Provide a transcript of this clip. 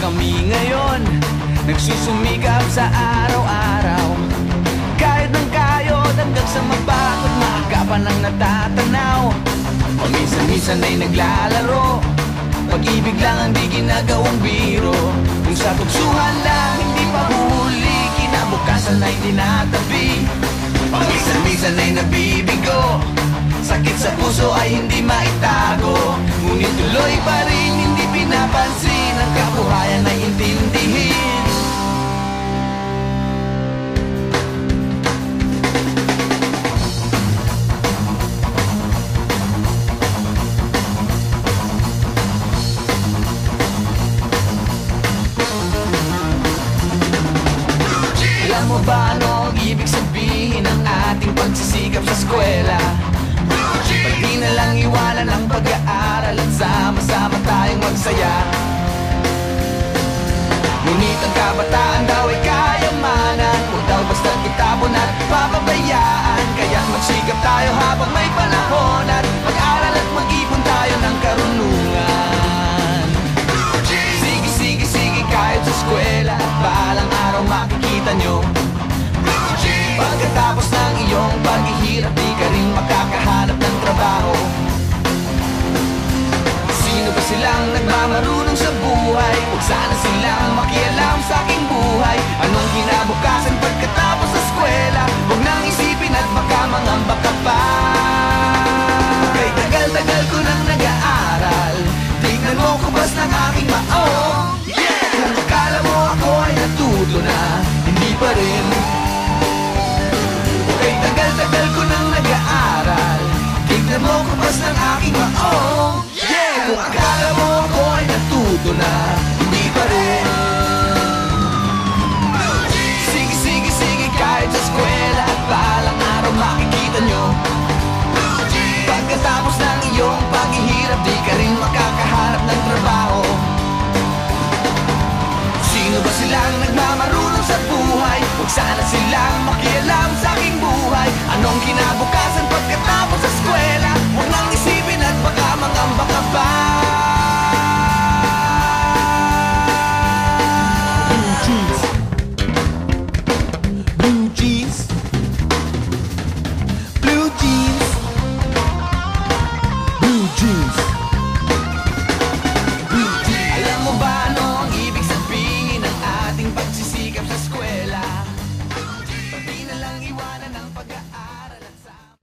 kami ngayon. Nagsusumikap sa araw-araw. Kahit ng kayod hanggang sa mapagod Maaga pa nang natatanaw. Paminsan-minsan ay naglalaro. Pag-ibig lang ang di ginagawang biro. Kung sa tuksuhan lang hindi pa huli Kinabukasan ay tinatabi Paminsan-minsan ay nabibigo. Sakit sa puso ay hindi maitago. Ngunit tuloy pa urbano. Silang nagmamarunong sa buhay? Huwag sana silang makialam sa aking buhay Anong kinabukasan pagkatapos sa eskwela? Huwag nang isipin at baka mangamba ka pa Kay tagal-tagal ko nang nag-aaral Tignan mo kubas ng aking natuto na. Hindi pa rin. Sige, sige, sige kahit sa eskwela At balang araw makikita nyo. Pagkatapos ng iyong paghihirap Di ka rin makakahanap ng trabaho. Sino ba silang nagmamarunong sa buhay? Huwag sana silang makialam sa aking buhay. Anong kinabukasan pagkatapos Peace.